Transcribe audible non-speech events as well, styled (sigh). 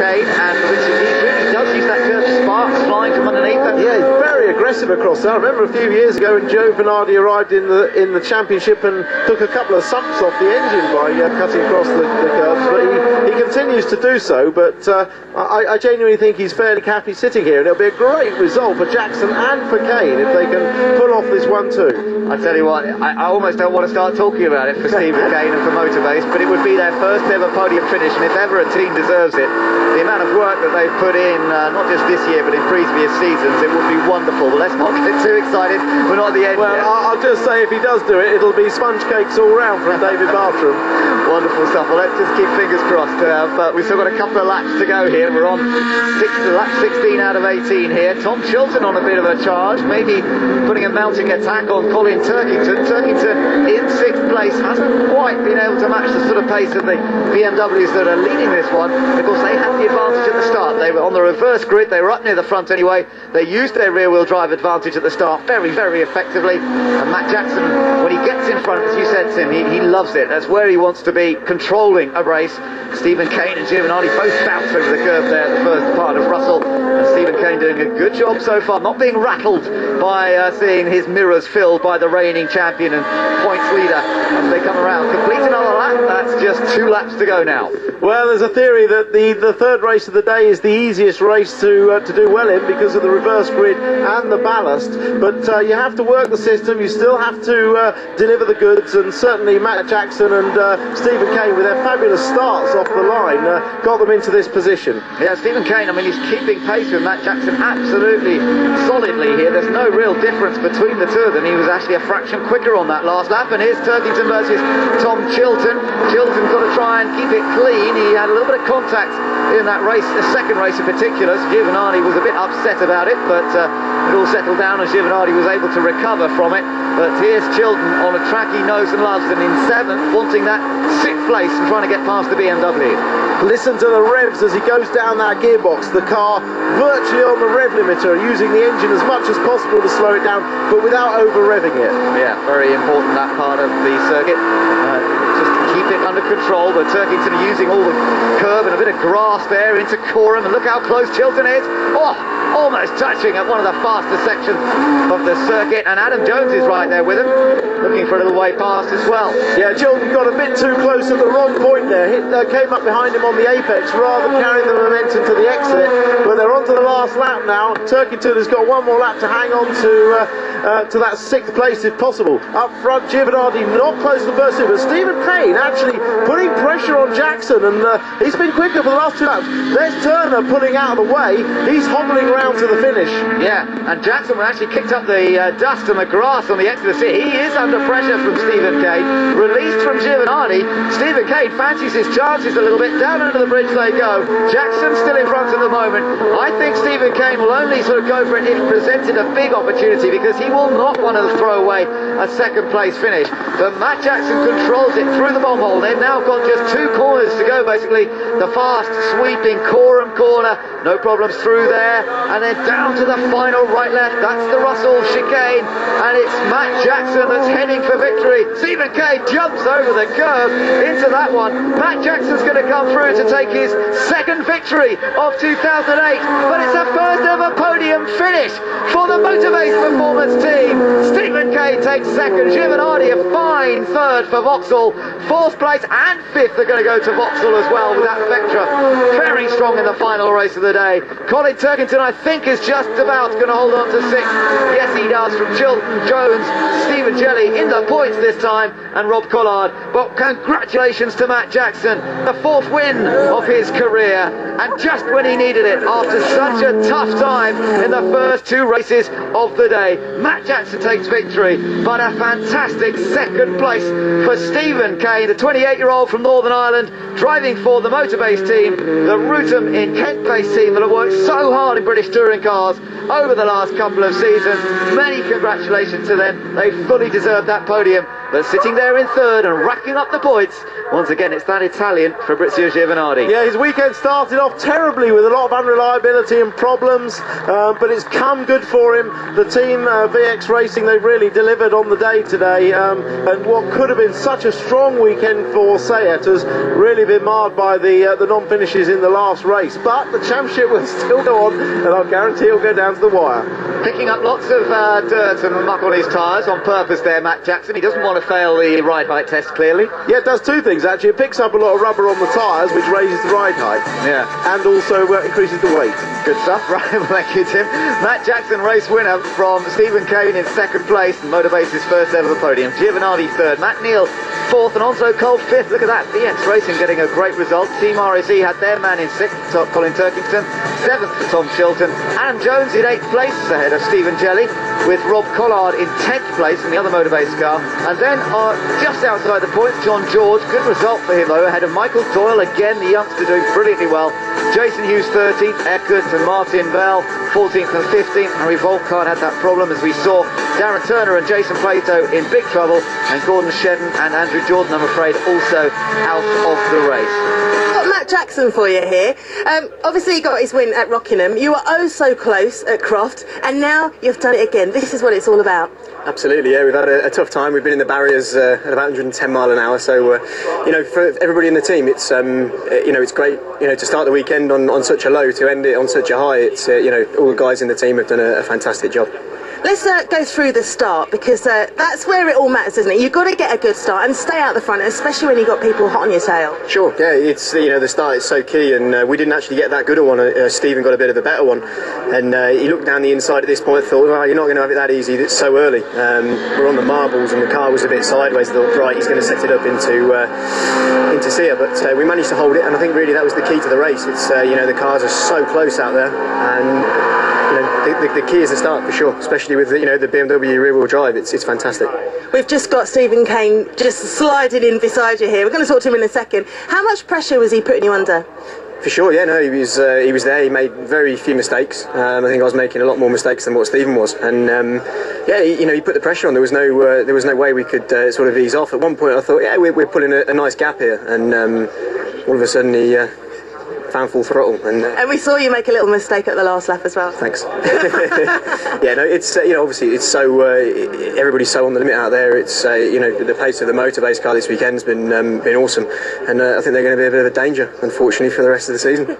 And really does use that curve flying from underneath. That Yeah, very aggressive across there. I remember a few years ago when Giovanardi arrived in the in the championship and took a couple of sumps off the engine by uh, cutting across the, the curves. But he continues to do so. But uh, I, I genuinely think he's fairly happy sitting here, and it'll be a great result for Jackson and for Kane if they can pull off this one-two. I tell you what, I, I almost don't want to start talking about it for Stephen Kane and for Motorbase, but it would be their first ever podium finish, and if ever a team deserves it, the amount of work that they've put in, uh, not just this year, but in previous seasons, it would be wonderful. But let's not get too excited. We're not at the end Well, yet. I'll just say if he does do it, it'll be sponge cakes all round from David Bartram. (laughs) Wonderful stuff. Well, let's just keep fingers crossed. Uh, but we've still got a couple of laps to go here. We're on six, lap 16 out of 18 here. Tom Chilton on a bit of a charge, maybe putting a mounting attack on Colin Turkington. Turkington in sixth place hasn't quite been able to match the sort of pace of the BMWs that are leading this one. Of course, they had the advantage at the start. They were on the reverse grid. They were up near the front anyway. They used their rear-wheel drive advantage at the start very, very effectively. And Matt Jackson, when he gets in front, as you said, Tim, he, he loves it. That's where he wants to be, controlling a race. Stephen Kane and Giovanni both bounce over the curve there the first part of Russell. And Stephen Kane doing a good job so far, not being rattled by uh, seeing his mirrors filled by the reigning champion and points leader as they come around. Complete another lap. That's just two laps to go now. Well, there's a theory that the, the third race of the day is the easiest race to uh, to do well in because of the reverse grid and the ballast. But uh, you have to work the system. You still have to uh, deliver the goods. And certainly Matt Jackson and uh, Stephen Kane, with their fabulous starts off the line, uh, got them into this position. Yeah, Stephen Kane, I mean, he's keeping pace with Matt Jackson absolutely solidly here. There's no real difference between the two of them. He was actually a fraction quicker on that last lap. And here's Turkington versus Tom Chilton. Got to try and keep it clean. He had a little bit of contact in that race, the second race in particular. So Giovanni was a bit upset about it, but uh, it all settled down and Giovanni was able to recover from it. But here's Chilton on a track he knows and loves, and in seventh, wanting that sixth place and trying to get past the BMW. Listen to the revs as he goes down that gearbox. The car virtually on the rev limiter, using the engine as much as possible to slow it down, but without over revving it. Yeah, very important that part of the circuit. Uh, keep it under control. But Turkington using all the curb and a bit of grass there into Coram. And look how close Chilton is. Oh, almost touching at one of the faster sections of the circuit. And Adam Jones is right there with him, looking for a little way past as well. Yeah, Chilton got a bit too close at the wrong point there. Hit, uh, came up behind him on the apex rather carrying the momentum to the exit. But they're on to the last lap now. Turkington has got one more lap to hang on to uh, uh, to that sixth place if possible. Up front, Giovanardi not close to the first two, but Stephen Kane actually putting pressure on Jackson, and uh, he's been quicker for the last two laps. There's Turner pulling out of the way. He's hobbling around to the finish. Yeah, and Jackson actually kicked up the uh, dust and the grass on the exit of the Sear. He is under pressure from Stephen Kane. Released from Giovanni. Stephen Kane fancies his chances a little bit. Down under the bridge they go. Jackson still in front at the moment. I think Stephen Kane will only sort of go for it if presented a big opportunity because he will not want to throw away a second place finish. But Matt Jackson controls it through the bomb hole. They've now got just two corners to go basically. The fast sweeping Coram corner. No problems through there. And then down to the final right left. That's the Russell chicane. And it's Matt Jackson that's heading for victory. Stephen Kane jumps over the curve into that one. Matt Jackson's going to come through to take his second victory of 2008. But it's a first ever podium finish for the Motorbase Performance team. Stephen Kane takes second. Giovanardi a fine third for Vauxhall. Fourth place and fifth are going to go to Vauxhall as well with that Vectra. Very strong in the final race of the day. Colin Turkington, I think, is just about going to hold on to sixth. Yes, he does from Chilton Jones, Stephen Jelley in the points this time, and Rob Collard. But congratulations to Matt Jackson, the fourth win of his career, and just when he needed it after such a tough time in the first two races of the day. Matt Jackson takes victory, but a fantastic second place for Stephen Kane, the 28-year-old from Northern Ireland, driving for the Motorbase team, the Rutum in Kent-based team that have worked so hard in British touring cars over the last couple of seasons. Many congratulations to them. They fully deserve that podium but sitting there in third and racking up the points. Once again, it's that Italian, Fabrizio Giovanardi. Yeah, his weekend started off terribly with a lot of unreliability and problems, um, but it's come good for him. The team, uh, VX Racing, they've really delivered on the day today, um, and what could have been such a strong weekend for SEAT has really been marred by the uh, the non-finishes in the last race. But the championship will (laughs) still go on, and I'll guarantee it'll go down to the wire. Picking up lots of uh, dirt and muck on his tyres on purpose there, Matt Jackson. He doesn't want to fail the ride height test, clearly. Yeah, it does two things actually. It picks up a lot of rubber on the tyres, which raises the ride height. Yeah. And also uh, increases the weight. Good stuff, (laughs) right? Well, thank you, Tim. Matt Jackson, race winner from Stephen Kane in second place, Motorbase's first ever podium. Giovanardi third, Matt Neal fourth, and Onslow Cole fifth. Look at that, VX Racing getting a great result. Team RSE had their man in sixth, Colin Turkington, seventh for Tom Chilton. Adam Jones in eighth place ahead of Stephen Jelley, with Rob Collard in tenth place in the other Motorbase car. And then uh, just outside the points, John George. Good result for him though, ahead of Michael Doyle again, the youngster doing brilliantly well. Jason Hughes 13th, Eckert and Martyn Bell 14th and 15th. Harry Vaulkhard had that problem as we saw Darren Turner and Jason Plato in big trouble, and Gordon Shedden and Andrew Jordan, I'm afraid, also out of the race. Got Matt Jackson for you here. Um, obviously, he got his win at Rockingham. You were oh so close at Croft, and now you've done it again. This is what it's all about. Absolutely, yeah. We've had a, a tough time. We've been in the barriers uh, at about 110 mile an hour. So, uh, you know, for everybody in the team, it's um, you know, it's great. You know, to start the weekend on, on such a low, to end it on such a high. It's uh, you know, all the guys in the team have done a, a fantastic job. Let's uh, go through the start because uh, that's where it all matters, isn't it? You've got to get a good start and stay out the front, especially when you've got people hot on your tail. Sure, yeah, it's you know the start is so key, and uh, we didn't actually get that good a one. Uh, Stephen got a bit of a better one, and uh, he looked down the inside at this point, thought, well, you're not going to have it that easy. It's so early. Um, we're on the marbles, and the car was a bit sideways. Thought, right, he's going to set it up into uh, into Sear, but we managed to hold it, and I think really that was the key to the race. It's you know the cars are so close out there, and the, the, the, key is the start for sure, especially with you know the BMW rear-wheel drive. It's it's fantastic. We've just got Stephen Kane just sliding in beside you here. We're going to talk to him in a second. How much pressure was he putting you under? For sure, yeah, no, he was uh, he was there. He made very few mistakes. Um, I think I was making a lot more mistakes than what Stephen was, and um, yeah, he, you know, he put the pressure on. There was no uh, there was no way we could uh, sort of ease off. At one point, I thought, yeah, we're, we're pulling a, a nice gap here, and um, all of a sudden he full throttle. And, uh, and we saw you make a little mistake at the last lap as well. Thanks. (laughs) yeah, no, it's uh, you know obviously it's so uh, everybody's so on the limit out there. It's uh, you know the pace of the motorbase car this weekend's been um, been awesome, and uh, I think they're going to be a bit of a danger, unfortunately, for the rest of the season.